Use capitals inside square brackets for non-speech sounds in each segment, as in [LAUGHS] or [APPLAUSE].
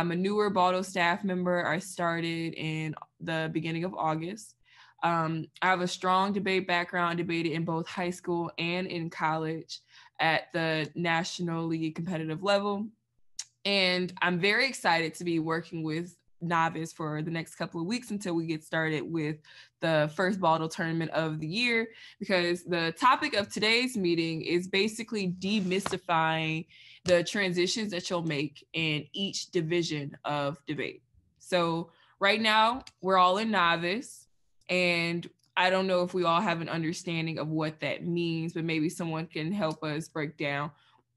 I'm a newer BAUDL staff member. I started in the beginning of August. Um, I have a strong debate background, debated in both high school and in college at the nationally competitive level. And I'm very excited to be working with Navis for the next couple of weeks until we get started with the first BAUDL tournament of the year because the topic of today's meeting is basically demystifying the transitions that you'll make in each division of debate. So right now we're all in novice and I don't know if we all have an understanding of what that means, but maybe someone can help us break down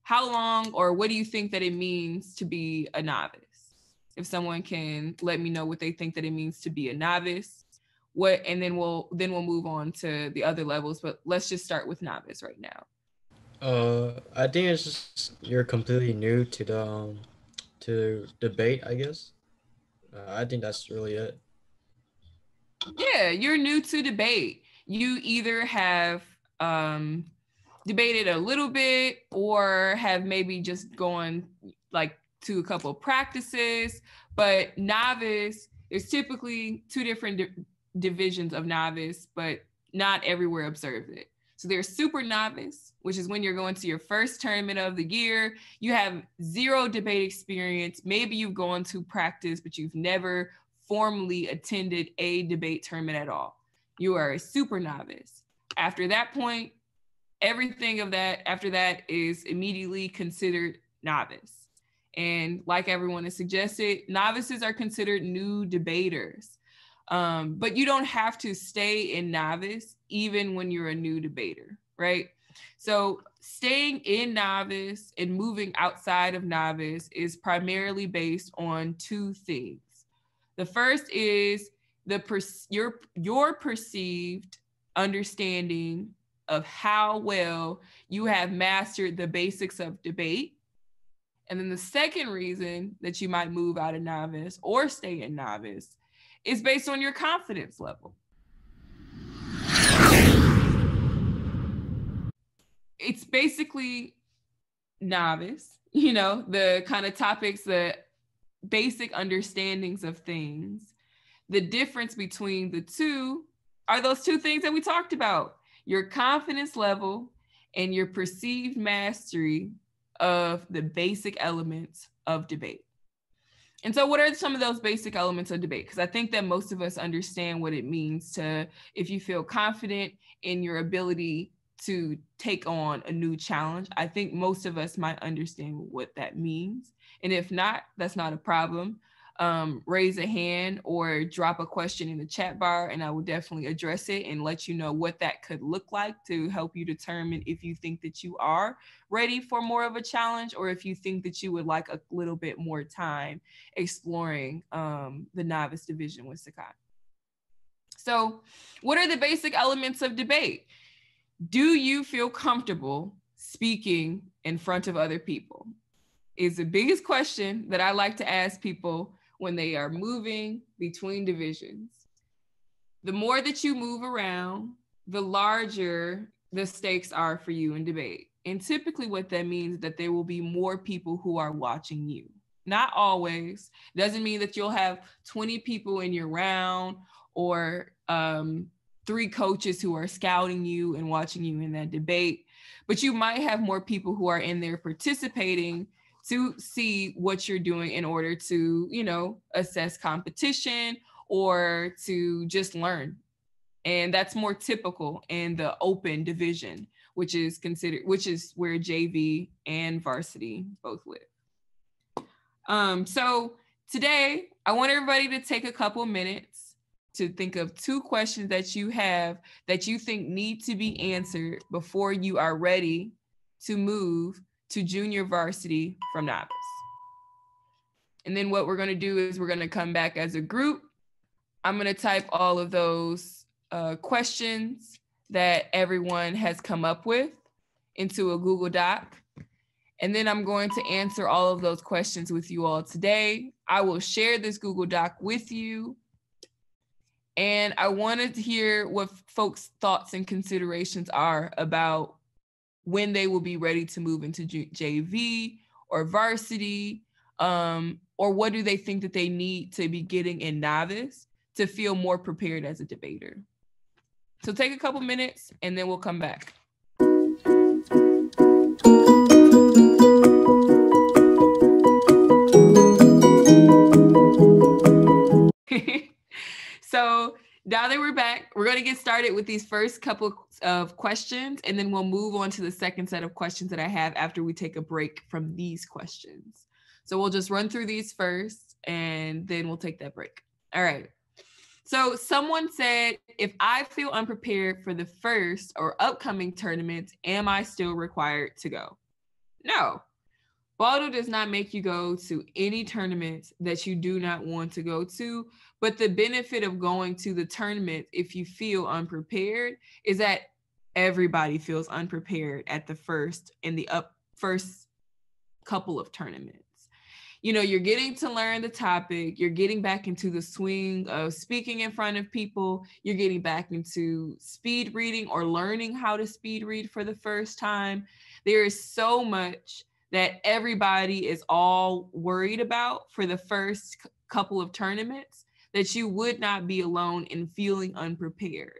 how long or what do you think that it means to be a novice? If someone can let me know what they think that it means to be a novice, what and then we'll then we'll move on to the other levels, but let's just start with novice right now. Uh, I think it's just you're completely new to the um, to debate, I guess. Uh, I think that's really it. Yeah, you're new to debate. You either have um debated a little bit or have maybe just gone like to a couple practices but novice there's typically two different di- divisions of novice but not everywhere observes it so they're super novice which is when you're going to your first tournament of the year you have zero debate experience maybe you've gone to practice but you've never formally attended a debate tournament at all you are a super novice after that point everything of that after that is immediately considered novice. And like everyone has suggested, novices are considered new debaters. Um, but you don't have to stay in novice even when you're a new debater, right? So staying in novice and moving outside of novice is primarily based on two things. The first is the per- your your perceived understanding of how well you have mastered the basics of debate. And then the second reason that you might move out of novice or stay in novice is based on your confidence level. It's basically novice, you know, the kind of topics, the basic understandings of things. The difference between the two are those two things that we talked about your confidence level and your perceived mastery of the basic elements of debate. And so, what are some of those basic elements of debate? Because I think that most of us understand what it means to, if you feel confident in your ability to take on a new challenge. I think most of us might understand what that means. And if not, that's not a problem um, raise a hand or drop a question in the chat bar, and I will definitely address it and let you know what that could look like to help you determine if you think that you are ready for more of a challenge or if you think that you would like a little bit more time exploring um, the novice division with Sakai. So, what are the basic elements of debate? Do you feel comfortable speaking in front of other people? Is the biggest question that I like to ask people when they are moving between divisions. The more that you move around, the larger the stakes are for you in debate. And typically, what that means is that there will be more people who are watching you. Not always. Doesn't mean that you'll have 20 people in your round or um, three coaches who are scouting you and watching you in that debate. But you might have more people who are in there participating to see what you're doing in order to, you know, assess competition or to just learn. And that's more typical in the open division, which is considered, which is where JV and varsity both live. Um, so today, I want everybody to take a couple minutes to think of two questions that you have that you think need to be answered before you are ready to move to junior varsity from novice. And then what we're going to do is we're going to come back as a group. I'm going to type all of those uh, questions that everyone has come up with into a Google Doc. And then I'm going to answer all of those questions with you all today. I will share this Google Doc with you. And I wanted to hear what folks' thoughts and considerations are about when they will be ready to move into JV or varsity, um, or what do they think that they need to be getting in novice to feel more prepared as a debater? So take a couple minutes and then we'll come back. Get started with these first couple of questions, and then we'll move on to the second set of questions that I have after we take a break from these questions. So we'll just run through these first, and then we'll take that break. All right. So someone said, if I feel unprepared for the first or upcoming tournaments, am I still required to go? No, BAUDL does not make you go to any tournaments that you do not want to go to. But the benefit of going to the tournament, if you feel unprepared, is that everybody feels unprepared at the first in the up first couple of tournaments. You know, you're getting to learn the topic, you're getting back into the swing of speaking in front of people, you're getting back into speed reading or learning how to speed read for the first time. There is so much that everybody is all worried about for the first couple of tournaments that you would not be alone in feeling unprepared.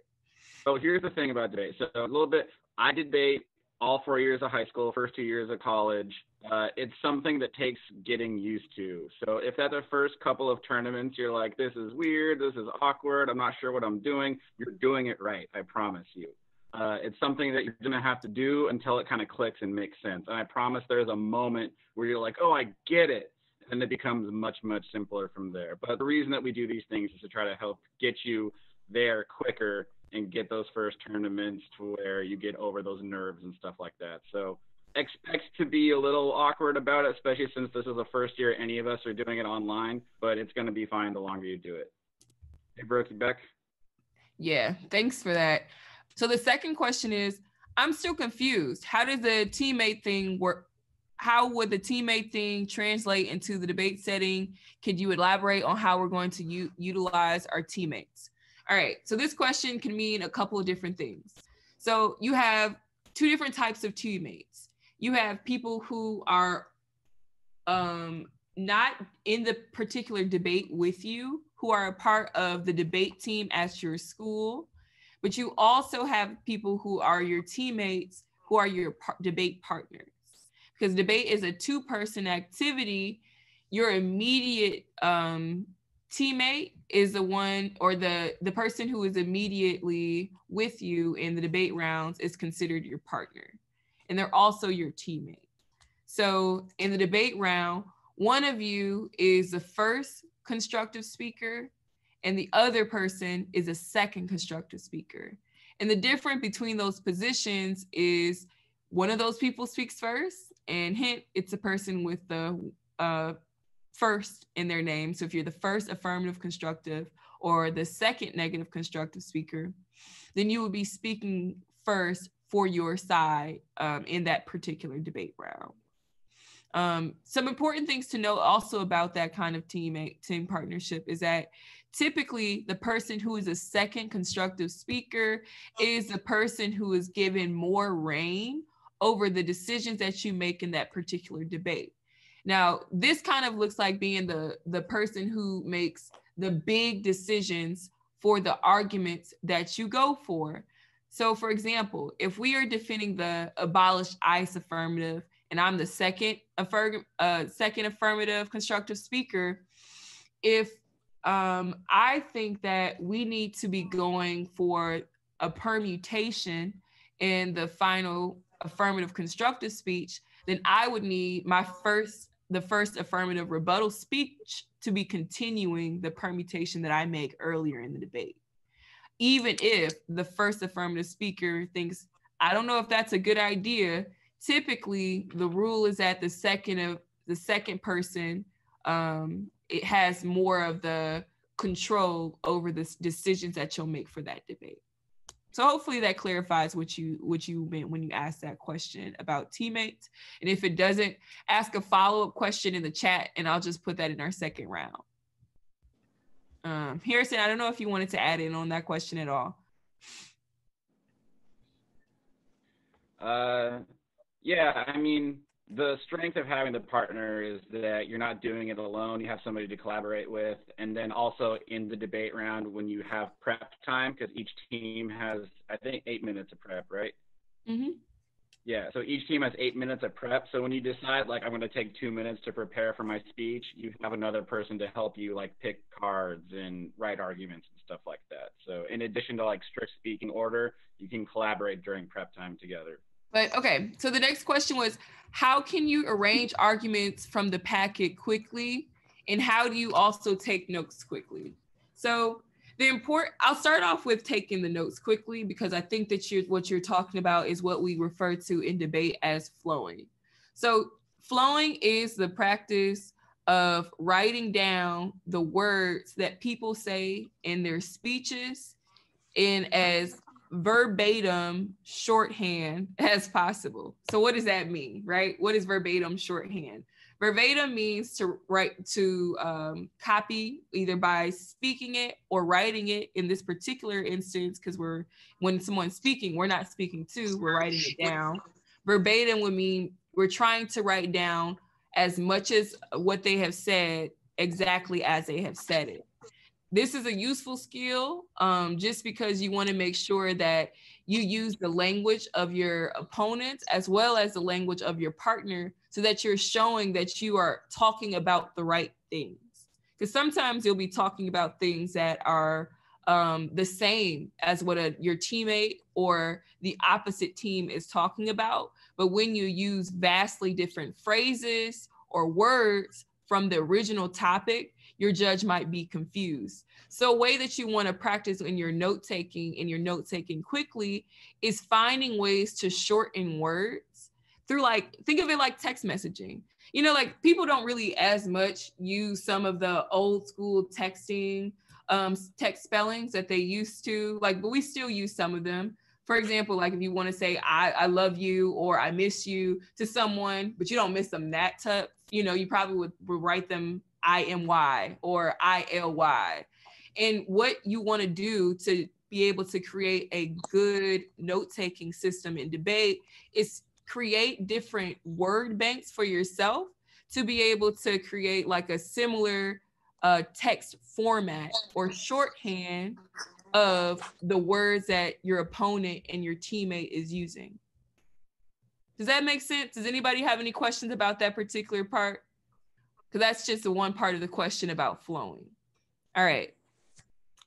So here's the thing about debate. So a little bit, I debate all four years of high school, first two years of college. Uh, it's something that takes getting used to. So if at the first couple of tournaments you're like, this is weird, this is awkward, I'm not sure what I'm doing, you're doing it right. I promise you. Uh, it's something that you're going to have to do until it kind of clicks and makes sense. And I promise there's a moment where you're like, oh, I get it. And it becomes much, much simpler from there. But the reason that we do these things is to try to help get you there quicker and get those first tournaments to where you get over those nerves and stuff like that. So expect to be a little awkward about it, especially since this is the first year any of us are doing it online, but it's going to be fine the longer you do it. Hey, Brooke, Beck? Yeah, thanks for that. So the second question is I'm still confused. How does the teammate thing work? How would the teammate thing translate into the debate setting? Could you elaborate on how we're going to u- utilize our teammates? All right, so this question can mean a couple of different things. So you have two different types of teammates. You have people who are um, not in the particular debate with you, who are a part of the debate team at your school but you also have people who are your teammates who are your par- debate partners because debate is a two person activity your immediate um, teammate is the one or the the person who is immediately with you in the debate rounds is considered your partner and they're also your teammate so in the debate round one of you is the first constructive speaker and the other person is a second constructive speaker. And the difference between those positions is one of those people speaks first, and hint, it's a person with the uh, first in their name. So if you're the first affirmative constructive or the second negative constructive speaker, then you will be speaking first for your side um, in that particular debate round. Um, some important things to know also about that kind of teammate team partnership is that typically the person who is a second constructive speaker is the person who is given more reign over the decisions that you make in that particular debate. Now, this kind of looks like being the the person who makes the big decisions for the arguments that you go for. So, for example, if we are defending the abolish ICE affirmative, and I'm the second affirm, uh, second affirmative constructive speaker, if um, I think that we need to be going for a permutation in the final affirmative constructive speech, then I would need my first, the first affirmative rebuttal speech to be continuing the permutation that I make earlier in the debate. Even if the first affirmative speaker thinks, I don't know if that's a good idea, typically the rule is that the second of the second person um, it has more of the control over the decisions that you'll make for that debate. So hopefully that clarifies what you what you meant when you asked that question about teammates. And if it doesn't, ask a follow-up question in the chat and I'll just put that in our second round. Um, Harrison, I don't know if you wanted to add in on that question at all. Uh, yeah, I mean, the strength of having the partner is that you're not doing it alone. You have somebody to collaborate with. And then also in the debate round, when you have prep time, because each team has, I think, eight minutes of prep, right? Mm-hmm. Yeah, so each team has eight minutes of prep. So when you decide, like, I'm going to take two minutes to prepare for my speech, you have another person to help you, like, pick cards and write arguments and stuff like that. So in addition to, like, strict speaking order, you can collaborate during prep time together. But okay, so the next question was how can you arrange arguments from the packet quickly? And how do you also take notes quickly? So the important i'll start off with taking the notes quickly because i think that you're what you're talking about is what we refer to in debate as flowing so flowing is the practice of writing down the words that people say in their speeches in as verbatim shorthand [LAUGHS] as possible so what does that mean right what is verbatim shorthand Verbatim means to write to um, copy either by speaking it or writing it. In this particular instance, because we're when someone's speaking, we're not speaking to, we're writing it down. Verbatim would mean we're trying to write down as much as what they have said exactly as they have said it. This is a useful skill um, just because you want to make sure that you use the language of your opponent as well as the language of your partner so that you're showing that you are talking about the right things. Because sometimes you'll be talking about things that are um, the same as what a, your teammate or the opposite team is talking about. But when you use vastly different phrases or words from the original topic, your judge might be confused. So, a way that you want to practice in your note taking and your note taking quickly is finding ways to shorten words through like think of it like text messaging you know like people don't really as much use some of the old school texting um text spellings that they used to like but we still use some of them for example like if you want to say i i love you or i miss you to someone but you don't miss them that tough you know you probably would, would write them i m y or i l y and what you want to do to be able to create a good note taking system in debate is create different word banks for yourself to be able to create like a similar uh, text format or shorthand of the words that your opponent and your teammate is using. Does that make sense? Does anybody have any questions about that particular part? Because that's just the one part of the question about flowing. All right.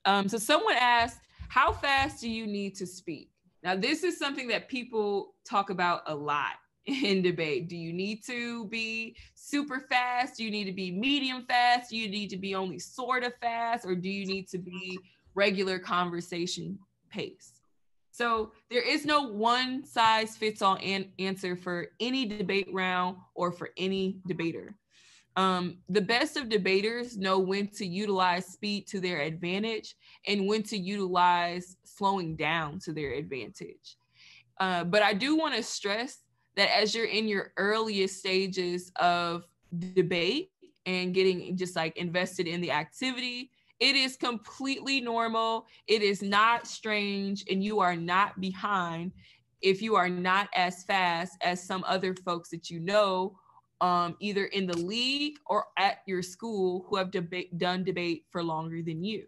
Um, so someone asked, how fast do you need to speak? Now, this is something that people talk about a lot [LAUGHS] in debate. Do you need to be super fast? Do you need to be medium fast? Do you need to be only sort of fast? Or do you need to be regular conversation pace? So there is no one size fits all an- answer for any debate round or for any debater. Um, the best of debaters know when to utilize speed to their advantage and when to utilize slowing down to their advantage. Uh, but I do want to stress that as you're in your earliest stages of debate and getting just like invested in the activity, it is completely normal. It is not strange, and you are not behind if you are not as fast as some other folks that you know um, either in the league or at your school who have debate, done debate for longer than you.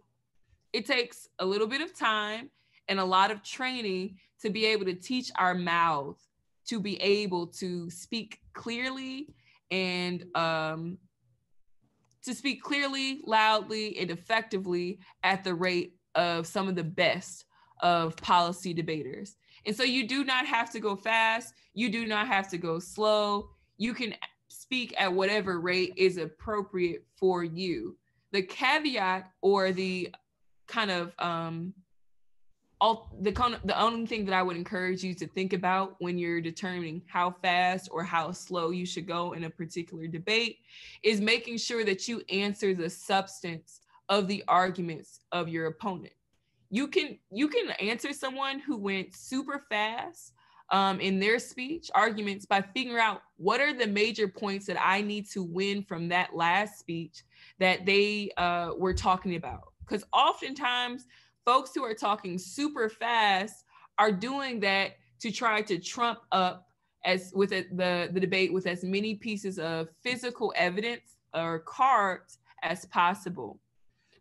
It takes a little bit of time and a lot of training to be able to teach our mouth to be able to speak clearly and um, to speak clearly, loudly, and effectively at the rate of some of the best of policy debaters. And so you do not have to go fast, you do not have to go slow. You can speak at whatever rate is appropriate for you. The caveat or the kind of um, all the kind of, the only thing that I would encourage you to think about when you're determining how fast or how slow you should go in a particular debate is making sure that you answer the substance of the arguments of your opponent. You can you can answer someone who went super fast um, in their speech arguments by figuring out what are the major points that I need to win from that last speech that they uh, were talking about. Because oftentimes, folks who are talking super fast are doing that to try to trump up as with it, the the debate with as many pieces of physical evidence or cards as possible.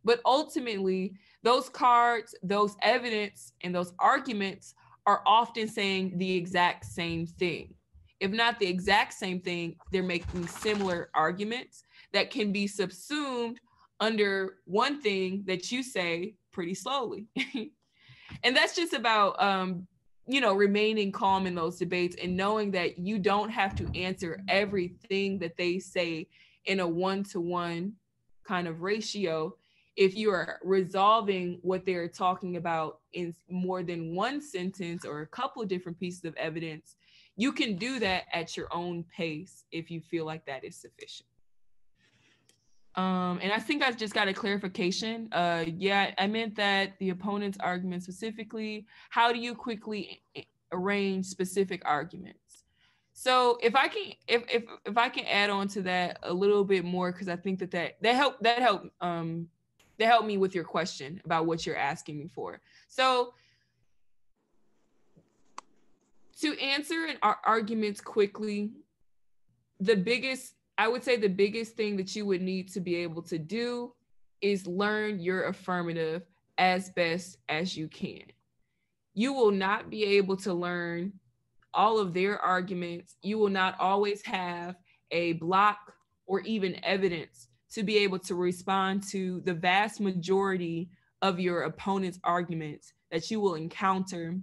But ultimately, those cards, those evidence, and those arguments are often saying the exact same thing. If not the exact same thing, they're making similar arguments that can be subsumed under one thing that you say pretty slowly. [LAUGHS] and that's just about um, you know remaining calm in those debates and knowing that you don't have to answer everything that they say in a one-to-one kind of ratio if you are resolving what they're talking about in more than one sentence or a couple different pieces of evidence you can do that at your own pace if you feel like that is sufficient um, and I think I just got a clarification. Uh, yeah, I meant that the opponent's argument specifically, how do you quickly arrange specific arguments? So if I can, if, if, if I can add on to that a little bit more, because I think that that, that help, that help, um, that helped me with your question about what you're asking me for. So to answer an arguments quickly, the biggest I would say the biggest thing that you would need to be able to do is learn your affirmative as best as you can. You will not be able to learn all of their arguments. You will not always have a block or even evidence to be able to respond to the vast majority of your opponent's arguments that you will encounter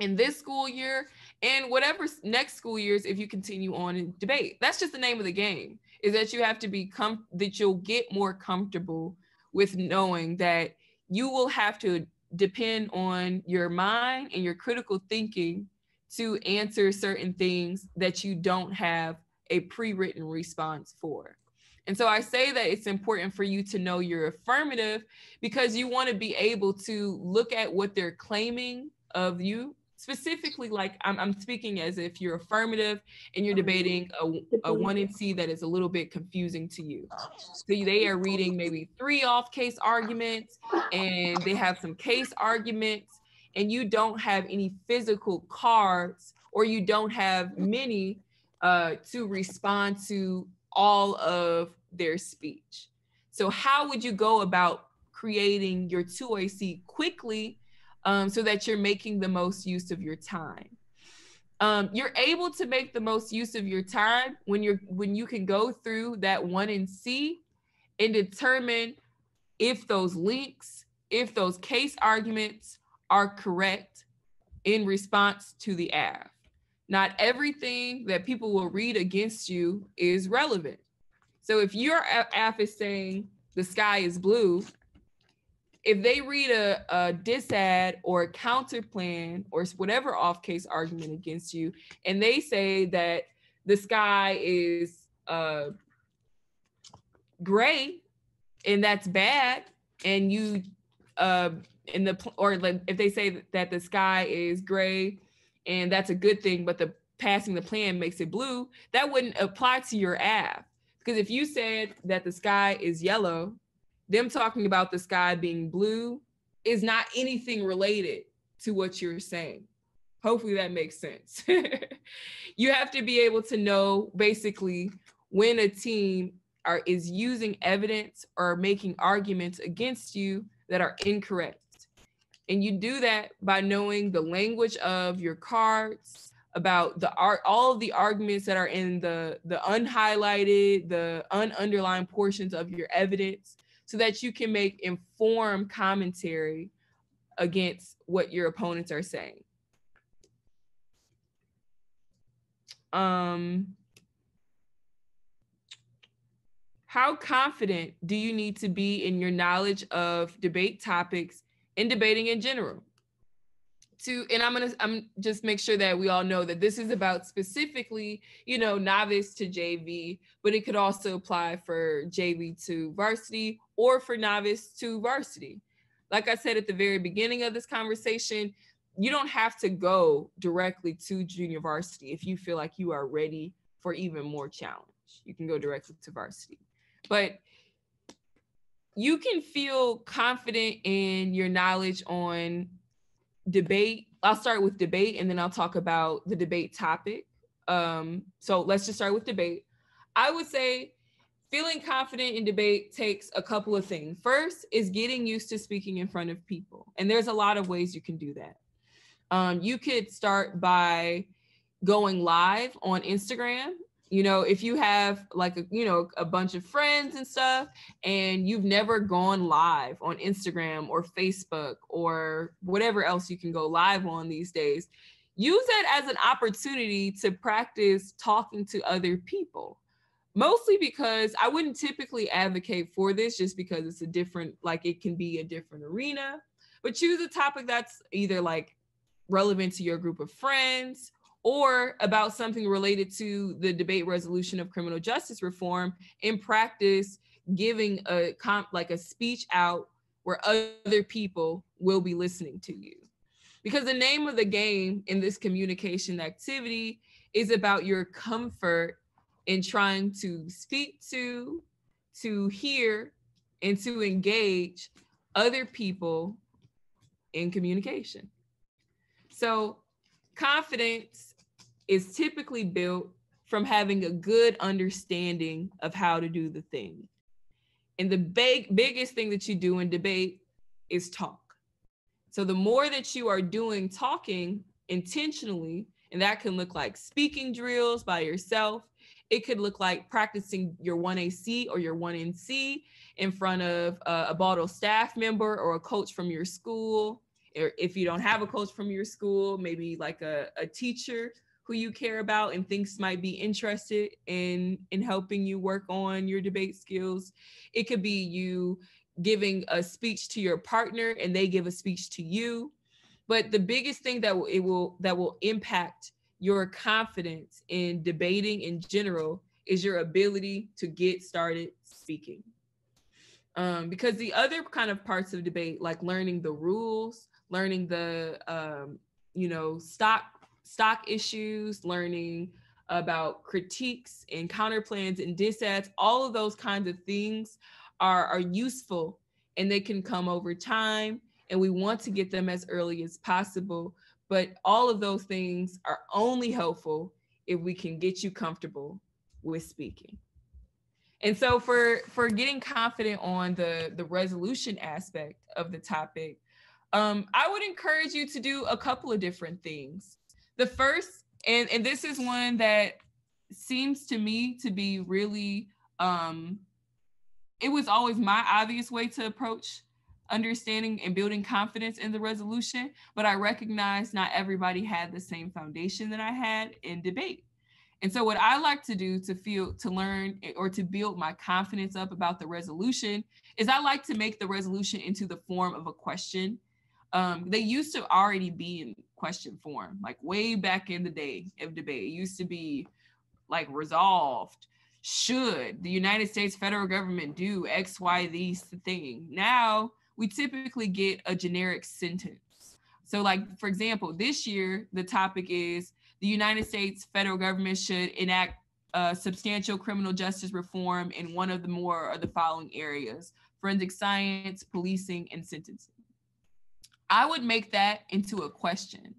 in this school year and whatever next school years if you continue on in debate. That's just the name of the game. Is that you have to be com- that you'll get more comfortable with knowing that you will have to depend on your mind and your critical thinking to answer certain things that you don't have a pre-written response for. And so I say that it's important for you to know your affirmative because you want to be able to look at what they're claiming of you specifically like I'm, I'm speaking as if you're affirmative and you're debating a, a 1NC that is a little bit confusing to you. So they are reading maybe three off case arguments and they have some case arguments and you don't have any physical cards or you don't have many uh, to respond to all of their speech. So how would you go about creating your 2AC quickly um, so that you're making the most use of your time. Um, you're able to make the most use of your time when you're when you can go through that 1NC and determine if those links, if those case arguments are correct in response to the AF. Not everything that people will read against you is relevant. So if your AF is saying the sky is blue if they read a, a disad or a counter plan or whatever off case argument against you, and they say that the sky is uh, gray and that's bad, and you uh, in the or if they say that the sky is gray and that's a good thing, but the passing the plan makes it blue, that wouldn't apply to your AF. Because if you said that the sky is yellow them talking about the sky being blue is not anything related to what you're saying. Hopefully that makes sense. [LAUGHS] you have to be able to know basically when a team are is using evidence or making arguments against you that are incorrect. And you do that by knowing the language of your cards, about the art, all of the arguments that are in the the unhighlighted, the ununderlined portions of your evidence, so that you can make informed commentary against what your opponents are saying. Um, how confident do you need to be in your knowledge of debate topics and debating in general? to and i'm gonna i'm just make sure that we all know that this is about specifically you know novice to jv but it could also apply for jv to varsity or for novice to varsity. Like i said at the very beginning of this conversation you don't have to go directly to junior varsity if you feel like you are ready for even more challenge. You can go directly to varsity. But you can feel confident in your knowledge on debate. I'll start with debate and then I'll talk about the debate topic. um, so let's just start with debate. I would say feeling confident in debate takes a couple of things. First is getting used to speaking in front of people. And there's a lot of ways you can do that. Um, you could start by going live on Instagram. You know, if you have like a, you know, a bunch of friends and stuff, and you've never gone live on Instagram or Facebook or whatever else you can go live on these days, use that as an opportunity to practice talking to other people. Mostly because I wouldn't typically advocate for this just because it's a different, like it can be a different arena, but choose a topic that's either like relevant to your group of friends or about something related to the debate resolution of criminal justice reform in practice giving a comp like a speech out where other people will be listening to you because the name of the game in this communication activity is about your comfort in trying to speak to, to hear, and to engage other people in communication. So, confidence is typically built from having a good understanding of how to do the thing. And the big, biggest thing that you do in debate is talk. So, the more that you are doing talking intentionally, and that can look like speaking drills by yourself, it could look like practicing your 1AC or your 1NC in front of a, a BAUDL staff member or a coach from your school. Or if you don't have a coach from your school, maybe like a, a teacher who you care about and thinks might be interested in in helping you work on your debate skills. It could be you giving a speech to your partner and they give a speech to you. But the biggest thing that will, it will that will impact your confidence in debating in general is your ability to get started speaking. Um, because the other kind of parts of debate, like learning the rules, learning the um, you know stock stock issues, learning about critiques and counterplans and disads, all of those kinds of things are, are useful and they can come over time. And we want to get them as early as possible but all of those things are only helpful if we can get you comfortable with speaking. And so for for getting confident on the the resolution aspect of the topic, um, I would encourage you to do a couple of different things. The first, and and this is one that seems to me to be really um, it was always my obvious way to approach understanding and building confidence in the resolution, but I recognize not everybody had the same foundation that I had in debate. And so what I like to do to feel to learn or to build my confidence up about the resolution is I like to make the resolution into the form of a question. Um, they used to already be in question form, like way back in the day of debate. It used to be like resolved. Should the United States federal government do X, Y, these thing? Now we typically get a generic sentence. So, like, for example, this year, the topic is the United States federal government should enact uh, substantial criminal justice reform in one of the more of the following areas forensic science, policing, and sentencing. I would make that into a question,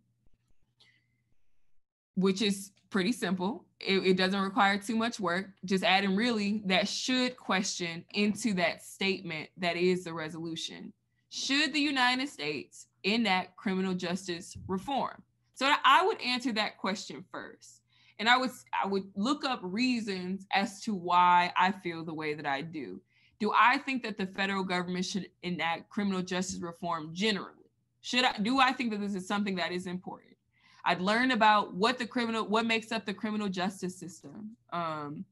which is pretty simple. It, it, doesn't require too much work. Just adding really that should question into that statement that is the resolution. Should the United States enact criminal justice reform? So I would answer that question first. And I would I would look up reasons as to why I feel the way that I do. Do I think that the federal government should enact criminal justice reform generally? Should I do I think that this is something that is important? I'd learn about what the criminal, what makes up the criminal justice system. Um,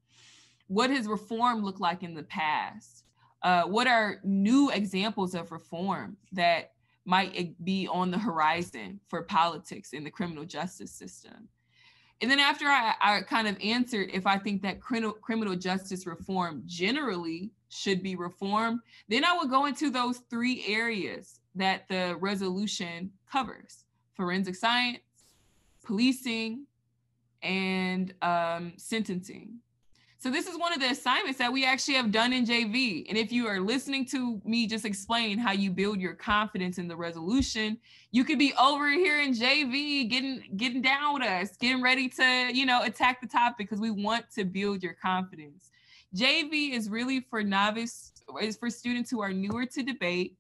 what has reform looked like in the past? Uh, what are new examples of reform that might be on the horizon for politics in the criminal justice system? And then after I, I kind of answered if I think that criminal, criminal justice reform generally should be reformed, then I would go into those three areas that the resolution covers forensic science, policing, and um, sentencing. So this is one of the assignments that we actually have done in JV. And if you are listening to me just explain how you build your confidence in the resolution, you could be over here in JV getting getting down with us, getting ready to, you know, attack the topic because we want to build your confidence. JV is really for novice is for students who are newer to debate,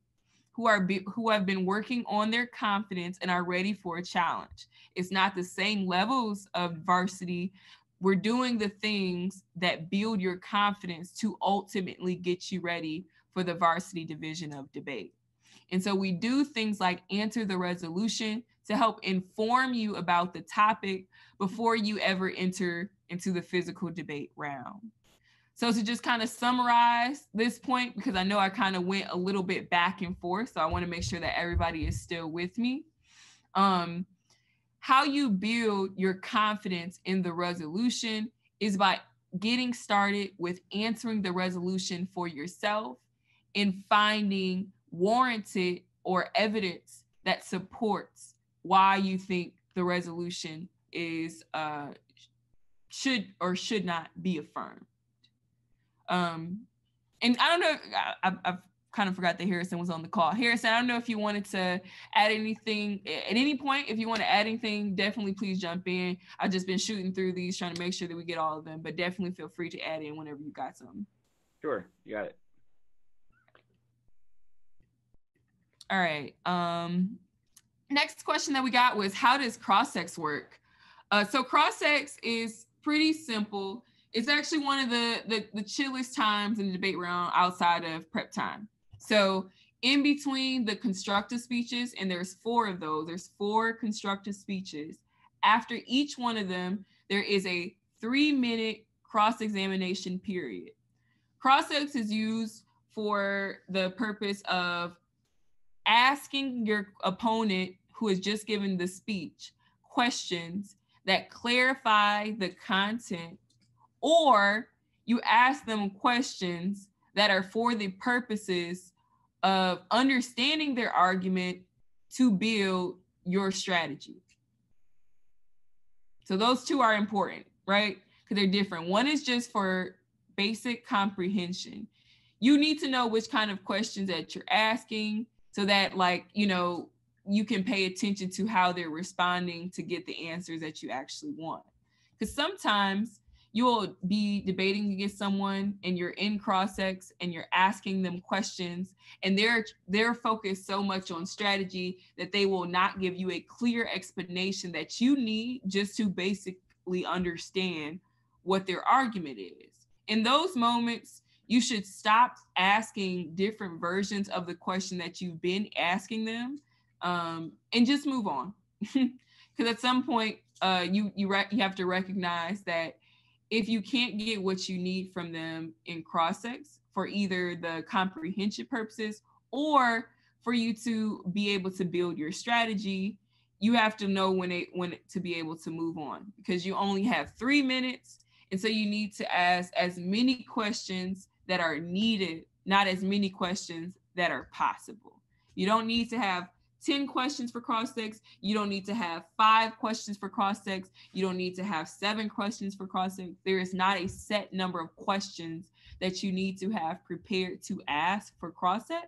who are be, who have been working on their confidence and are ready for a challenge. It's not the same levels of varsity, we're doing the things that build your confidence to ultimately get you ready for the varsity division of debate. And so we do things like answer the resolution to help inform you about the topic before you ever enter into the physical debate round. So to just kind of summarize this point, because I know I kind of went a little bit back and forth, so I want to make sure that everybody is still with me. Um, how you build your confidence in the resolution is by getting started with answering the resolution for yourself and finding warranted or evidence that supports why you think the resolution is uh, should or should not be affirmed. Um, and I don't know, I, I've kind of forgot that Harrison was on the call. Harrison, I don't know if you wanted to add anything at any point. If you want to add anything, definitely please jump in. I've just been shooting through these, trying to make sure that we get all of them, but definitely feel free to add in whenever you got some. Sure, you got it. All right. Um, next question that we got was how does cross-ex work? Uh, so cross-ex is pretty simple. It's actually one of the, the the chillest times in the debate round outside of prep time. So in between the constructive speeches, and there's four of those, there's four constructive speeches. After each one of them, there is a three minute cross examination period. Cross-ex is used for the purpose of asking your opponent who has just given the speech questions that clarify the content, or you ask them questions that are for the purposes of understanding their argument to build your strategy. So those two are important, right? Because they're different. One is just for basic comprehension. You need to know which kind of questions that you're asking so that like, you know, you can pay attention to how they're responding to get the answers that you actually want. Because sometimes you'll be debating against someone and you're in cross-ex and you're asking them questions and they're they're focused so much on strategy that they will not give you a clear explanation that you need just to basically understand what their argument is. In those moments you should stop asking different versions of the question that you've been asking them um, and just move on. [LAUGHS] Because at some point uh, you you, re- you have to recognize that if you can't get what you need from them in cross-ex for either the comprehension purposes or for you to be able to build your strategy you have to know when it when to be able to move on because you only have three minutes. And so you need to ask as many questions that are needed not as many questions that are possible. You don't need to have 10 questions for cross-ex. You don't need to have five questions for cross-ex. You don't need to have seven questions for cross-ex. There is not a set number of questions that you need to have prepared to ask for cross-ex.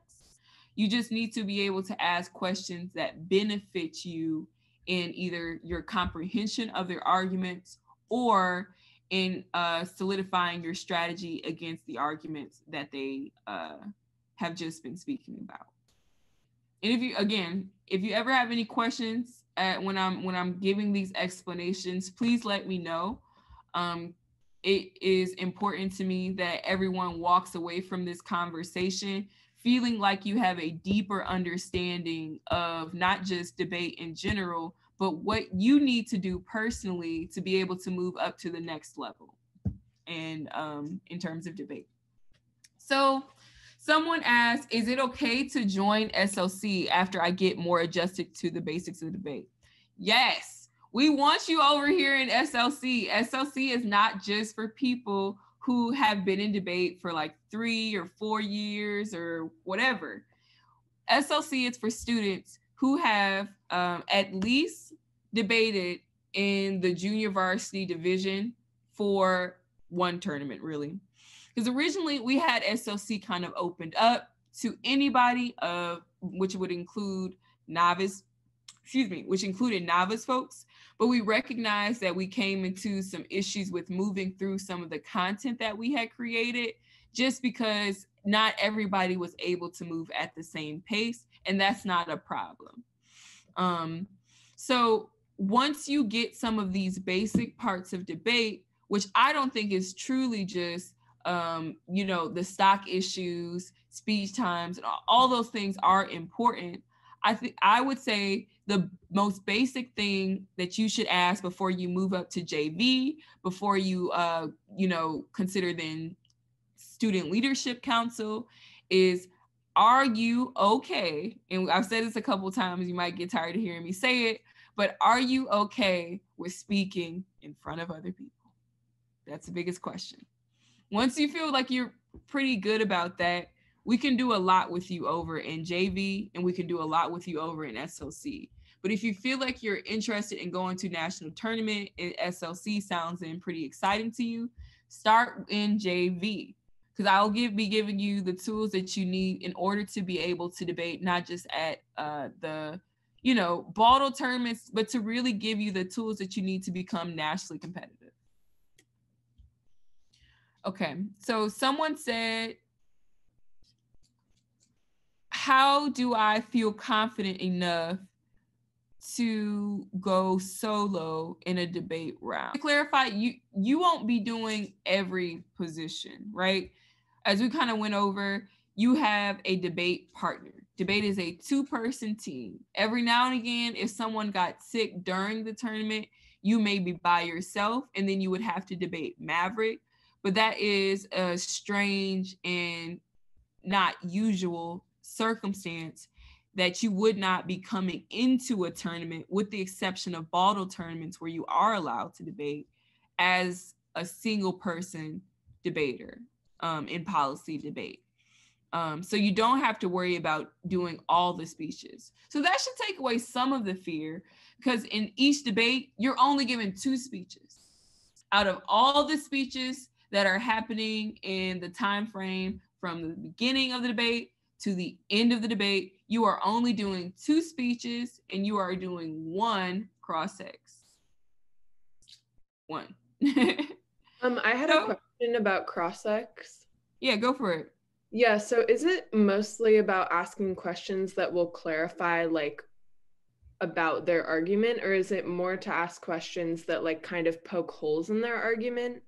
You just need to be able to ask questions that benefit you in either your comprehension of their arguments or in uh, solidifying your strategy against the arguments that they uh, have just been speaking about. And if you again, if you ever have any questions at, when I'm when I'm giving these explanations, please let me know. Um, it is important to me that everyone walks away from this conversation feeling like you have a deeper understanding of not just debate in general, but what you need to do personally to be able to move up to the next level and um, in terms of debate. So Someone asked, is it okay to join SLC after I get more adjusted to the basics of the debate? Yes, we want you over here in SLC. SLC is not just for people who have been in debate for like three or four years or whatever. SLC is for students who have um, at least debated in the junior varsity division for one tournament really. Because originally we had SLC kind of opened up to anybody of which would include novice, excuse me, which included novice folks. But we recognized that we came into some issues with moving through some of the content that we had created just because not everybody was able to move at the same pace, and that's not a problem. Um, so once you get some of these basic parts of debate, which I don't think is truly just um, you know, the stock issues, speech times, and all those things are important. I think I would say the most basic thing that you should ask before you move up to JV, before you uh, you know, consider then student leadership council is are you okay? And I've said this a couple times, you might get tired of hearing me say it, but are you okay with speaking in front of other people? That's the biggest question. Once you feel like you're pretty good about that, we can do a lot with you over in JV and we can do a lot with you over in SLC. But if you feel like you're interested in going to national tournament and SLC sounds in pretty exciting to you, start in JV because I'll give be giving you the tools that you need in order to be able to debate not just at uh, the you know BAUDL tournaments, but to really give you the tools that you need to become nationally competitive. Okay, so someone said, "How do I feel confident enough?" to go solo in a debate round. To clarify, you you won't be doing every position, right? as we kind of went over, you have a debate partner. Debate is a two person team. Every now and again, if someone got sick during the tournament, you may be by yourself and then you would have to debate Maverick. But that is a strange and not usual circumstance that you would not be coming into a tournament, with the exception of BAUDL tournaments where you are allowed to debate as a single person debater um, in policy debate. Um, so you don't have to worry about doing all the speeches. So that should take away some of the fear because in each debate, you're only given two speeches. Out of all the speeches that are happening in the time frame from the beginning of the debate to the end of the debate, you are only doing two speeches and you are doing one cross ex. One. [LAUGHS] um, I had so, a question about cross-ex. Yeah, go for it. Yeah, so is it mostly about asking questions that will clarify like about their argument or is it more to ask questions that like kind of poke holes in their argument?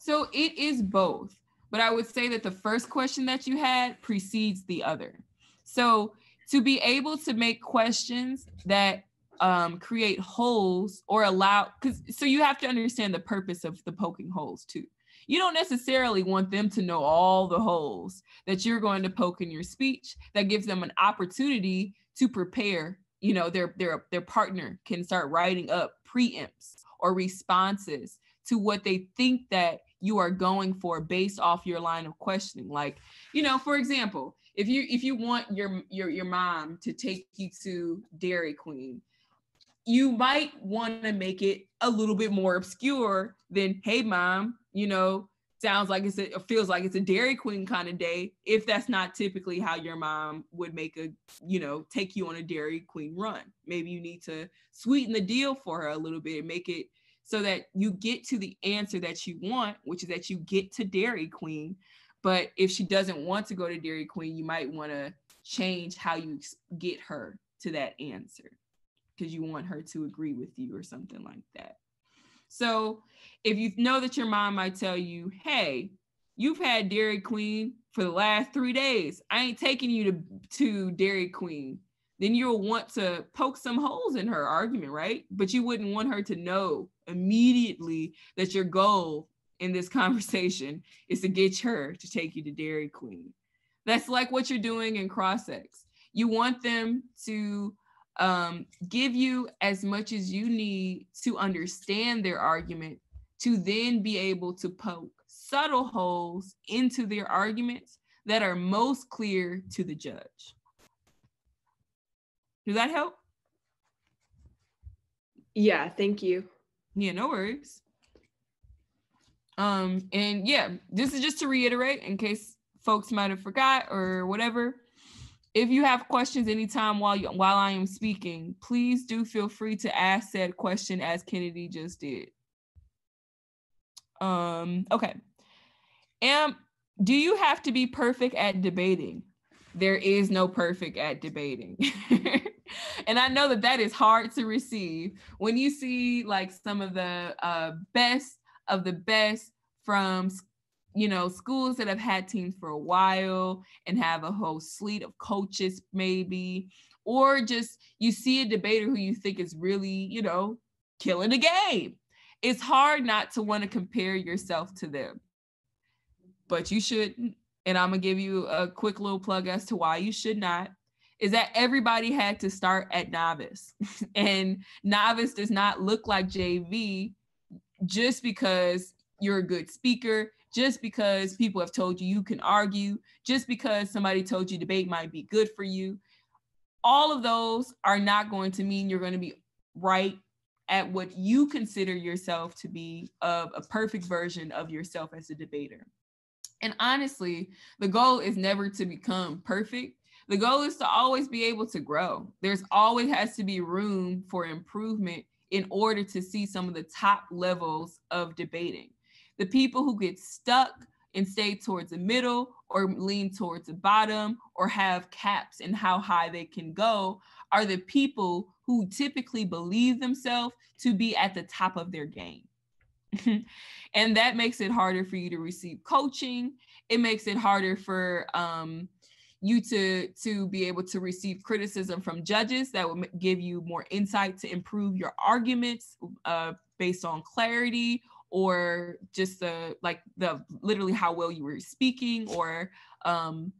So it is both, but I would say that the first question that you had precedes the other. So to be able to make questions that um, create holes or allow because so you have to understand the purpose of the poking holes too you don't necessarily want them to know all the holes that you're going to poke in your speech that gives them an opportunity to prepare you know their their their partner can start writing up preempts or responses to what they think that you are going for based off your line of questioning like you know for example if you if you want your your your mom to take you to Dairy Queen you might want to make it a little bit more obscure than, hey, mom, you know, sounds like it's a, feels like it's a Dairy Queen kind of day. If that's not typically how your mom would make a, you know, take you on a Dairy Queen run. Maybe you need to sweeten the deal for her a little bit and make it so that you get to the answer that you want, which is that you get to Dairy Queen. But if she doesn't want to go to Dairy Queen, you might want to change how you get her to that answer because you want her to agree with you or something like that. So if you know that your mom might tell you, hey, you've had Dairy Queen for the last three days. I ain't taking you to, to Dairy Queen. Then you'll want to poke some holes in her argument, right? But you wouldn't want her to know immediately that your goal in this [LAUGHS] conversation is to get her to take you to Dairy Queen. That's like what you're doing in cross-ex. You want them to um, give you as much as you need to understand their argument to then be able to poke subtle holes into their arguments that are most clear to the judge. Does that help? Yeah, thank you. Yeah, no worries. Um, and yeah, this is just to reiterate in case folks might have forgot or whatever. If you have questions anytime while you while I am speaking, please do feel free to ask that question as Kennedy just did. Um, okay. Am do you have to be perfect at debating? There is no perfect at debating. [LAUGHS] and I know that that is hard to receive when you see like some of the uh, best of the best from you know schools that have had teams for a while and have a whole suite of coaches maybe or just you see a debater who you think is really you know killing the game it's hard not to want to compare yourself to them but you shouldn't and i'm gonna give you a quick little plug as to why you should not is that everybody had to start at novice [LAUGHS] and novice does not look like jv just because you're a good speaker just because people have told you you can argue, just because somebody told you debate might be good for you. All of those are not going to mean you're going to be right at what you consider yourself to be of a perfect version of yourself as a debater. And honestly, the goal is never to become perfect. The goal is to always be able to grow. There's always has to be room for improvement in order to see some of the top levels of debating. The people who get stuck and stay towards the middle or lean towards the bottom or have caps in how high they can go are the people who typically believe themselves to be at the top of their game. [LAUGHS] and that makes it harder for you to receive coaching. It makes it harder for um, you to to be able to receive criticism from judges that will give you more insight to improve your arguments uh, based on clarity or just the like the literally how well you were speaking or um,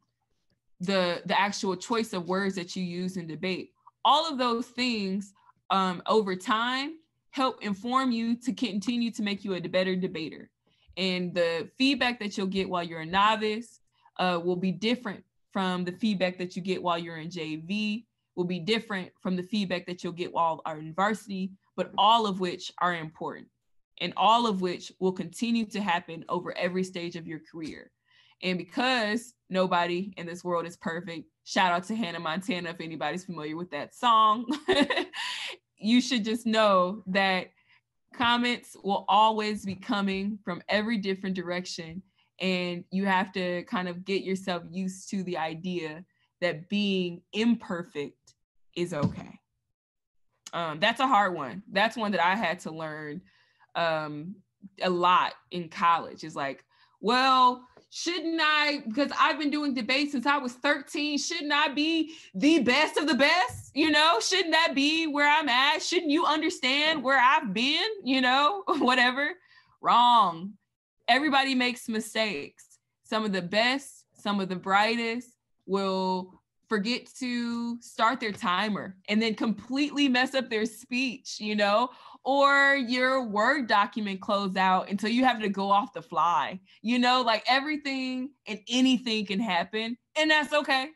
the the actual choice of words that you use in debate all of those things um, over time help inform you to continue to make you a better debater and the feedback that you'll get while you're a novice uh, will be different from the feedback that you get while you're in jv will be different from the feedback that you'll get while are in varsity but all of which are important and all of which will continue to happen over every stage of your career. And because nobody in this world is perfect, shout out to Hannah Montana if anybody's familiar with that song. [LAUGHS] you should just know that comments will always be coming from every different direction. And you have to kind of get yourself used to the idea that being imperfect is okay. Um, that's a hard one. That's one that I had to learn um, a lot in college. Is like, well, shouldn't I, because I've been doing debate since I was 13, shouldn't I be the best of the best? You know, shouldn't that be where I'm at? Shouldn't you understand where I've been? You know, [LAUGHS] whatever. Wrong. Everybody makes mistakes. Some of the best, some of the brightest will forget to start their timer and then completely mess up their speech, you know, or your Word document close out until you have to go off the fly. You know, like everything and anything can happen, and that's okay.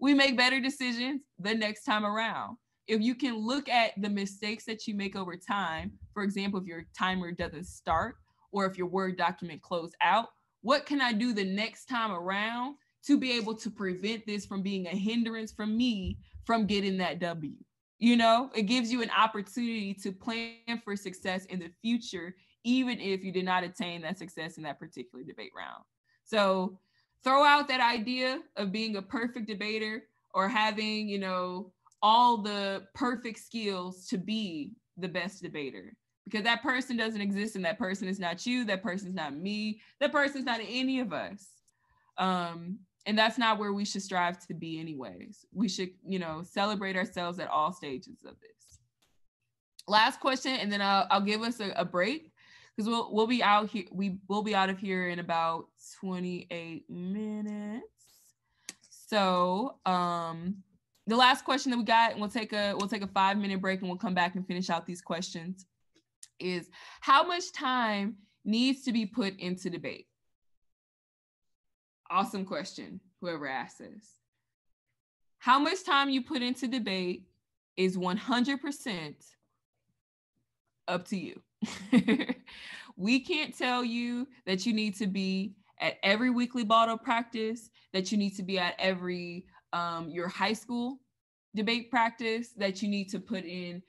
We make better decisions the next time around. If you can look at the mistakes that you make over time, for example, if your timer doesn't start or if your Word document closed out, what can I do the next time around to be able to prevent this from being a hindrance for me from getting that W? You know, it gives you an opportunity to plan for success in the future, even if you did not attain that success in that particular debate round. So throw out that idea of being a perfect debater or having, you know, all the perfect skills to be the best debater because that person doesn't exist and that person is not you that person's not me that person's not any of us um and that's not where we should strive to be anyways. We should you know celebrate ourselves at all stages of this. Last question and then i'll, I'll give us a, a break because we'll we'll be out here we will be out of here in about 28 minutes. So um the last question that we got and we'll take a we'll take a five minute break and we'll come back and finish out these questions is how much time needs to be put into debate Awesome question, whoever asked this. How much time you put into debate is 100% up to you. [LAUGHS] we can't tell you that you need to be at every weekly BAUDL practice, that you need to be at every um, your high school debate practice, that you need to put in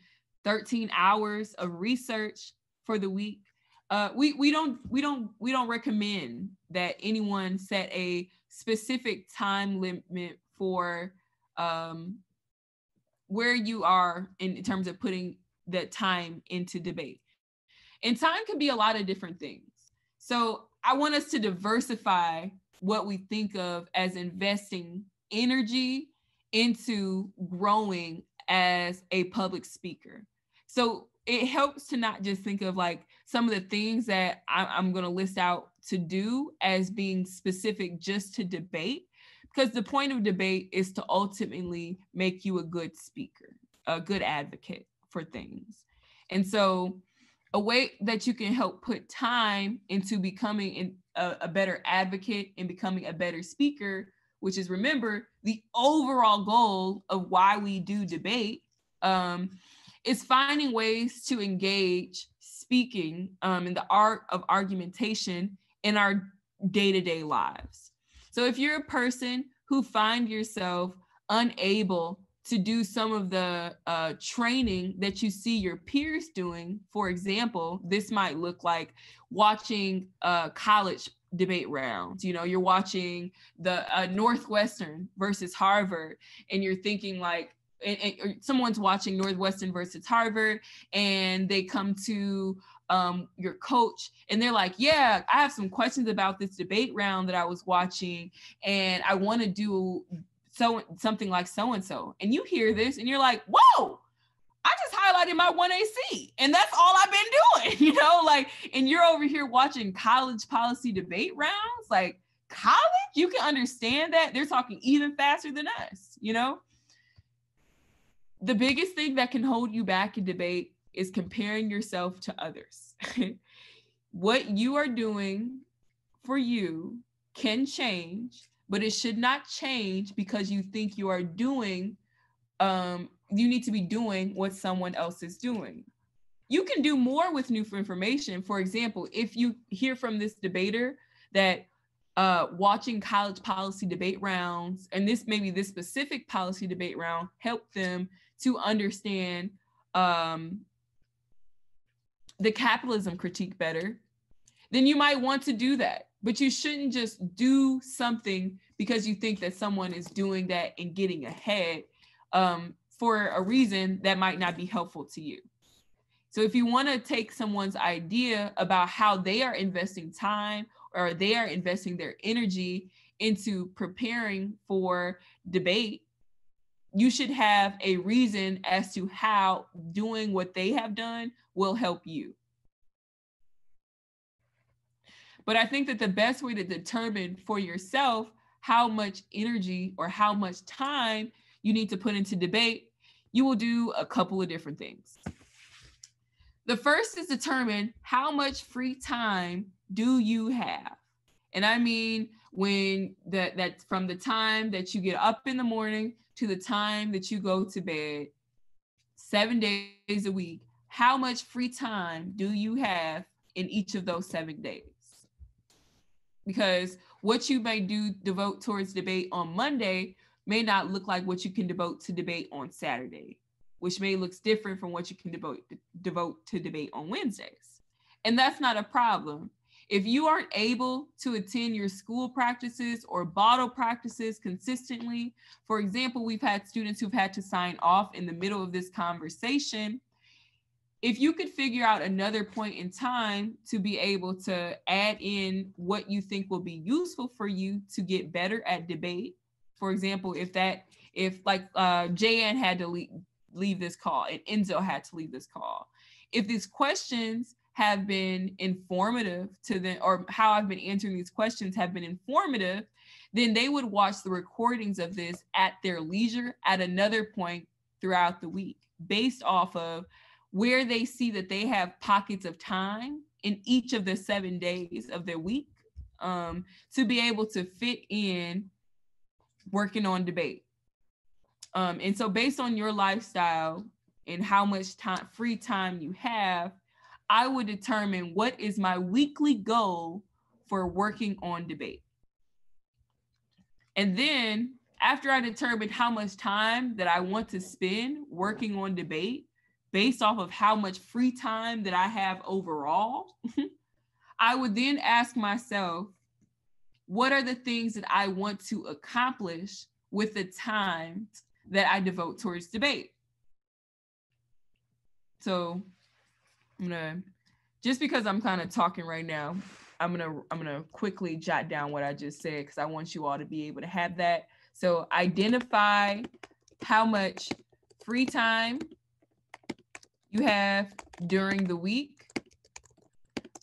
13 hours of research for the week. Uh, we we don't we don't we don't recommend that anyone set a specific time limit for um, where you are in, in terms of putting that time into debate. And time can be a lot of different things. So I want us to diversify what we think of as investing energy into growing as a public speaker. So it helps to not just think of like some of the things that I, am going to list out to do as being specific just to debate, because the point of debate is to ultimately make you a good speaker, a good advocate for things. And so, a way that you can help put time into becoming a, a better advocate and becoming a better speaker, which is remember the overall goal of why we do debate. Um, is finding ways to engage speaking um, in the art of argumentation in our day-to-day lives. So if you're a person who find yourself unable to do some of the uh, training that you see your peers doing for example this might look like watching uh, college debate rounds. You know you're watching the uh, northwestern versus harvard and you're thinking like and, and someone's watching Northwestern versus Harvard, and they come to um, your coach and they're like, Yeah, I have some questions about this debate round that I was watching, and I want to do so something like so and so. And you hear this and you're like, Whoa, I just highlighted my 1AC, and that's all I've been doing, [LAUGHS] you know, like, and you're over here watching college policy debate rounds, like college, you can understand that? They're talking even faster than us, you know the biggest thing that can hold you back in debate is comparing yourself to others. [LAUGHS] what you are doing for you can change, but it should not change because you think you are doing, um, you need to be doing what someone else is doing. You can do more with new information. For example, if you hear from this debater that uh, watching college policy debate rounds, and this maybe this specific policy debate round helped them to understand um, the capitalism critique better, then you might want to do that. But you shouldn't just do something because you think that someone is doing that and getting ahead um, for a reason that might not be helpful to you. So if you want to take someone's idea about how they are investing time or they are investing their energy into preparing for debate you should have a reason as to how doing what they have done will help you. But I think that the best way to determine for yourself how much energy or how much time you need to put into debate, you will do a couple of different things. The first is determine how much free time do you have? And I mean when that that from the time that you get up in the morning to the time that you go to bed, seven days a week, how much free time do you have in each of those seven days? Because what you may do devote towards debate on Monday may not look like what you can devote to debate on Saturday, which may looks different from what you can devote devote to debate on Wednesdays. And that's not a problem if you aren't able to attend your school practices or BAUDL practices consistently, for example, we've had students who've had to sign off in the middle of this conversation. If you could figure out another point in time to be able to add in what you think will be useful for you to get better at debate, for example, if that, if like uh, Jan had to leave, leave this call and Enzo had to leave this call, if these questions have been informative to them or how I've been answering these questions have been informative, then they would watch the recordings of this at their leisure at another point throughout the week based off of where they see that they have pockets of time in each of the seven days of their week um, to be able to fit in working on debate. Um, and so based on your lifestyle and how much time free time you have, I would determine what is my weekly goal for working on debate. And then after I determine how much time that I want to spend working on debate based off of how much free time that I have overall, [LAUGHS] I would then ask myself, what are the things that I want to accomplish with the time that I devote towards debate? So I'm gonna just because I'm kind of talking right now, I'm gonna I'm gonna quickly jot down what I just said because I want you all to be able to have that. So identify how much free time you have during the week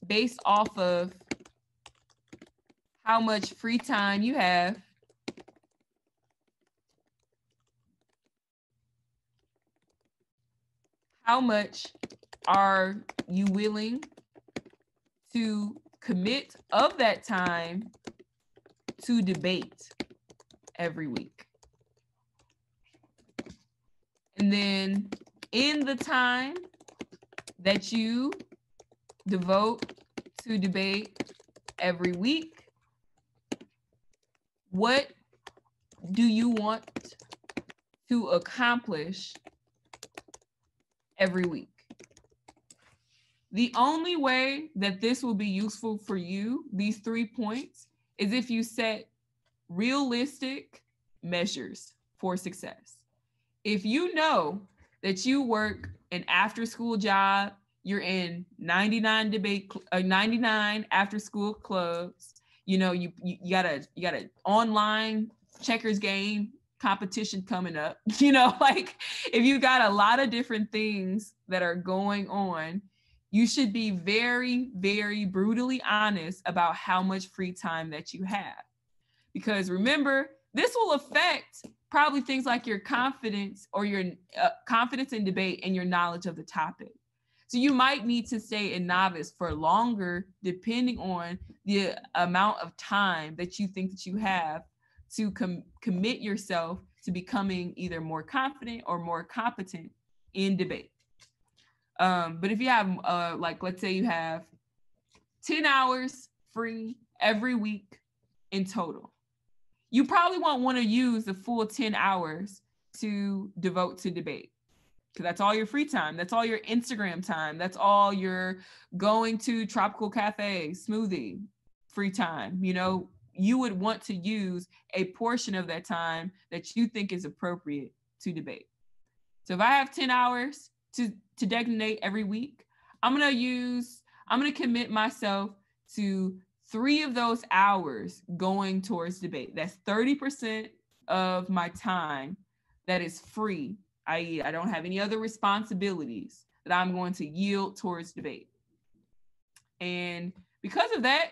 based off of how much free time you have how much are you willing to commit of that time to debate every week? And then in the time that you devote to debate every week, what do you want to accomplish every week? The only way that this will be useful for you, these three points, is if you set realistic measures for success. If you know that you work an after school job, you're in 99 debate, uh, 99 after school clubs, you know, you, you, you got a, you got an online checkers game competition coming up, [LAUGHS] you know, like if you got a lot of different things that are going on, you should be very, very brutally honest about how much free time that you have. Because remember, this will affect probably things like your confidence or your uh, confidence in debate and your knowledge of the topic. So you might need to stay a novice for longer, depending on the amount of time that you think that you have to com- commit yourself to becoming either more confident or more competent in debate. Um, but if you have, uh, like, let's say you have 10 hours free every week in total, you probably won't want to use the full 10 hours to devote to debate because that's all your free time. That's all your Instagram time. That's all your going to tropical cafe, smoothie, free time. You know, you would want to use a portion of that time that you think is appropriate to debate. So if I have 10 hours to to designate every week. I'm gonna use, I'm gonna commit myself to three of those hours going towards debate. That's 30% of my time that is free, i.e., I don't have any other responsibilities that I'm going to yield towards debate. And because of that,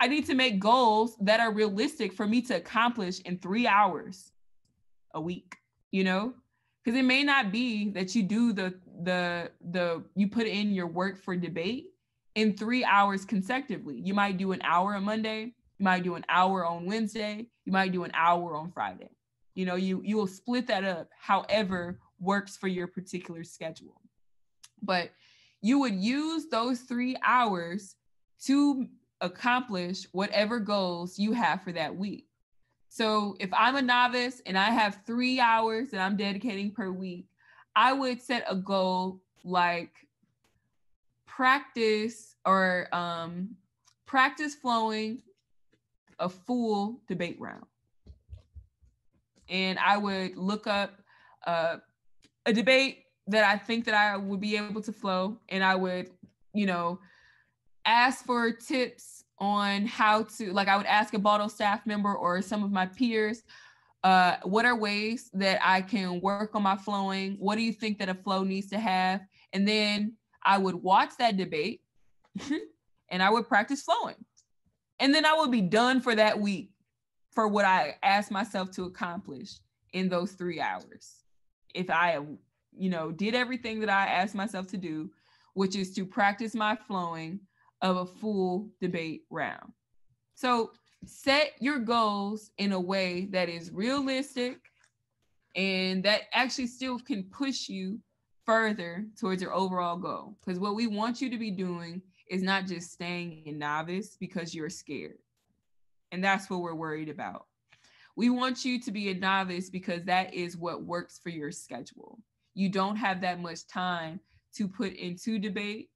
I need to make goals that are realistic for me to accomplish in three hours a week, you know? Because it may not be that you do the the the you put in your work for debate in three hours consecutively. You might do an hour on Monday, you might do an hour on Wednesday, you might do an hour on Friday. You know, you you will split that up however works for your particular schedule. But you would use those three hours to accomplish whatever goals you have for that week. So if I'm a novice and I have three hours that I'm dedicating per week, I would set a goal like practice or um, practice flowing a full debate round. And I would look up uh, a debate that I think that I would be able to flow, and I would, you know, ask for tips on how to, like, I would ask a BAUDL staff member or some of my peers uh, what are ways that I can work on my flowing? What do you think that a flow needs to have? And then I would watch that debate [LAUGHS] and I would practice flowing. And then I would be done for that week for what I asked myself to accomplish in those three hours. If I, you know, did everything that I asked myself to do, which is to practice my flowing of a full debate round. So set your goals in a way that is realistic and that actually still can push you further towards your overall goal. Because what we want you to be doing is not just staying in novice because you're scared. And that's what we're worried about. We want you to be a novice because that is what works for your schedule. You don't have that much time to put into debate.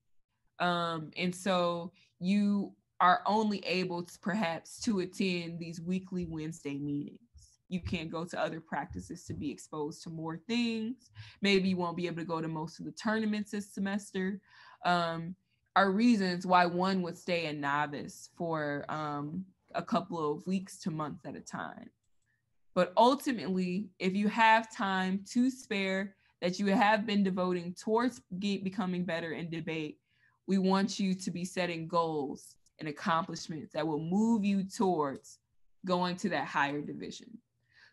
Um, and so you are only able to perhaps to attend these weekly Wednesday meetings. You can't go to other practices to be exposed to more things. Maybe you won't be able to go to most of the tournaments this semester. Um, are reasons why one would stay a novice for um, a couple of weeks to months at a time. But ultimately, if you have time to spare that you have been devoting towards becoming better in debate, we want you to be setting goals and accomplishments that will move you towards going to that higher division.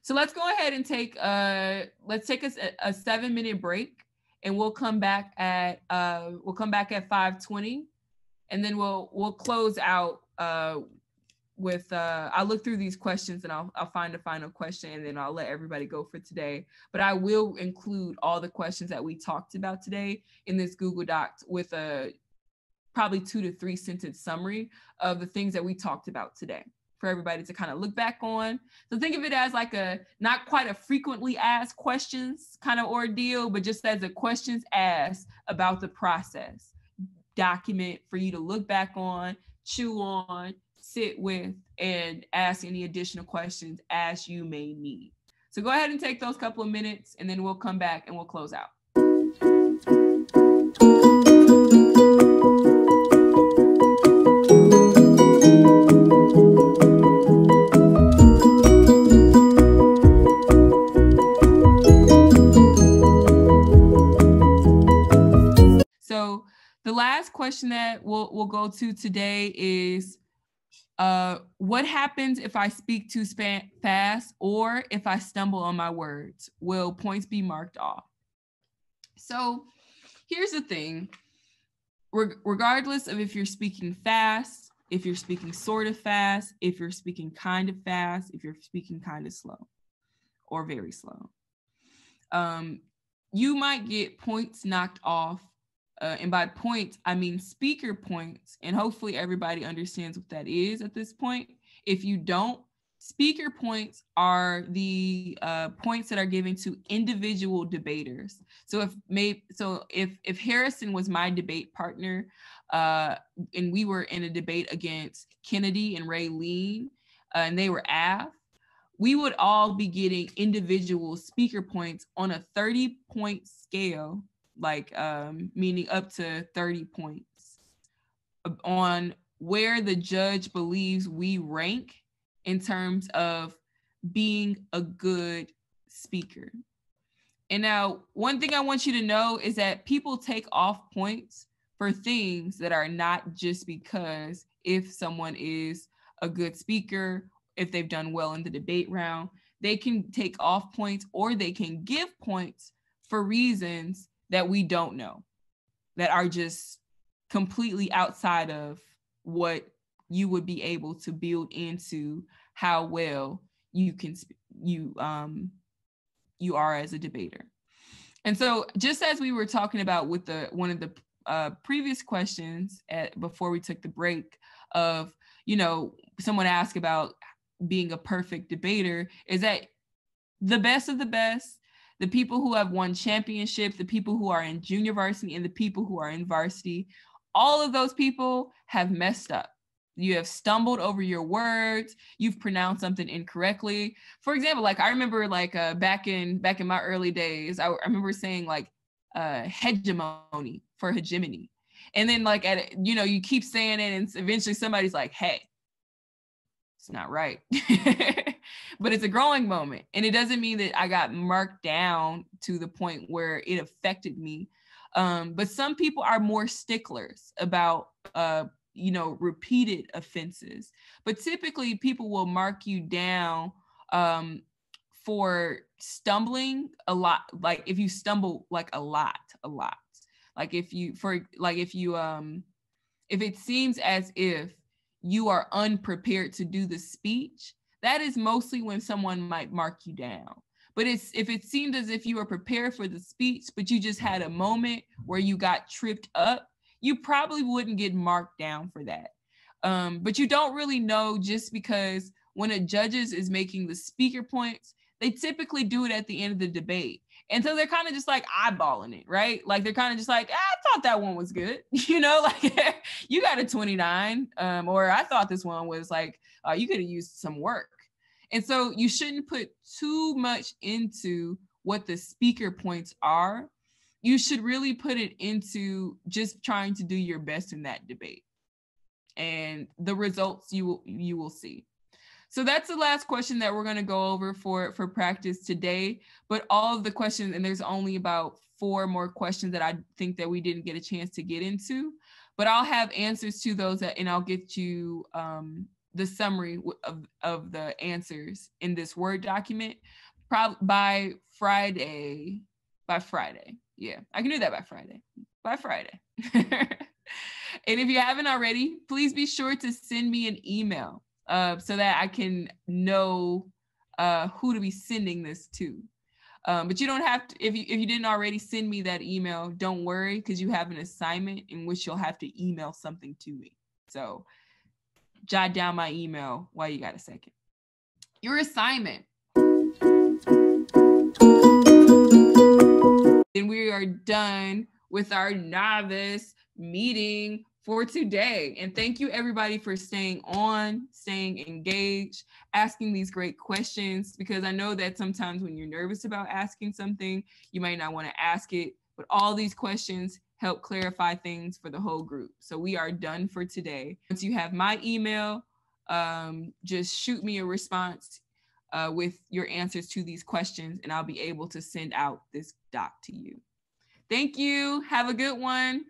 So let's go ahead and take a let's take a, a seven minute break and we'll come back at uh we'll come back at 520 and then we'll we'll close out uh with uh I'll look through these questions and I'll I'll find a final question and then I'll let everybody go for today. But I will include all the questions that we talked about today in this Google Doc with a probably two to three sentence summary of the things that we talked about today for everybody to kind of look back on. So think of it as like a not quite a frequently asked questions kind of ordeal, but just as a questions asked about the process document for you to look back on, chew on, sit with, and ask any additional questions as you may need. So go ahead and take those couple of minutes and then we'll come back and we'll close out. Question that we'll we'll go to today is uh, what happens if I speak too fast or if I stumble on my words? Will points be marked off? So here's the thing Re- regardless of if you're speaking fast, if you're speaking sort of fast, if you're speaking kind of fast, if you're speaking kind of slow or very slow, um, you might get points knocked off uh, and by points, I mean speaker points. And hopefully everybody understands what that is at this point. If you don't, speaker points are the uh, points that are given to individual debaters. So if maybe so if if Harrison was my debate partner, uh, and we were in a debate against Kennedy and Raylene, uh, and they were AF, we would all be getting individual speaker points on a 30 point scale like um, meaning up to 30 points on where the judge believes we rank in terms of being a good speaker. And now, one thing I want you to know is that people take off points for things that are not just because if someone is a good speaker, if they've done well in the debate round, they can take off points or they can give points for reasons that we don't know that are just completely outside of what you would be able to build into how well you can you um you are as a debater. And so just as we were talking about with the one of the uh, previous questions at before we took the break of you know someone asked about being a perfect debater is that the best of the best the people who have won championships, the people who are in junior varsity, and the people who are in varsity, all of those people have messed up. You have stumbled over your words. You've pronounced something incorrectly. For example, like I remember, like uh, back in back in my early days, I, I remember saying like uh, hegemony for hegemony, and then like at you know you keep saying it, and eventually somebody's like, "Hey, it's not right." [LAUGHS] but it's a growing moment. And it doesn't mean that I got marked down to the point where it affected me. Um, but some people are more sticklers about, uh, you know, repeated offenses. But typically, people will mark you down um, for stumbling a lot. Like if you stumble like a lot, a lot. Like if you, for like if you, um, if it seems as if you are unprepared to do the speech, that is mostly when someone might mark you down. But it's if it seemed as if you were prepared for the speech, but you just had a moment where you got tripped up, you probably wouldn't get marked down for that. Um, but you don't really know just because when a judges is making the speaker points, they typically do it at the end of the debate. And so they're kind of just like eyeballing it, right? Like they're kind of just like, ah, I thought that one was good. [LAUGHS] You know, like [LAUGHS] you got a 29. Um, or I thought this one was like, uh, you could have used some work. And so you shouldn't put too much into what the speaker points are. You should really put it into just trying to do your best in that debate. And the results you will you will see. So that's the last question that we're going to go over for for practice today. But all of the questions, and there's only about four more questions that I think that we didn't get a chance to get into. But I'll have answers to those, that, and I'll get you um, the summary of, of the answers in this Word document probably by Friday. By Friday. Yeah, I can do that by Friday. By Friday. [LAUGHS] and if you haven't already, please be sure to send me an email uh, so that I can know uh, who to be sending this to. Um, but you don't have to, if you, if you didn't already send me that email, don't worry because you have an assignment in which you'll have to email something to me. So jot down my email while you got a second. Your assignment. And we are done with our novice meeting for today. And thank you, everybody, for staying on, staying engaged, asking these great questions, because I know that sometimes when you're nervous about asking something, you might not want to ask it. But all these questions help clarify things for the whole group. So we are done for today. Once you have my email, um, just shoot me a response uh, with your answers to these questions, and I'll be able to send out this doc to you. Thank you. Have a good one.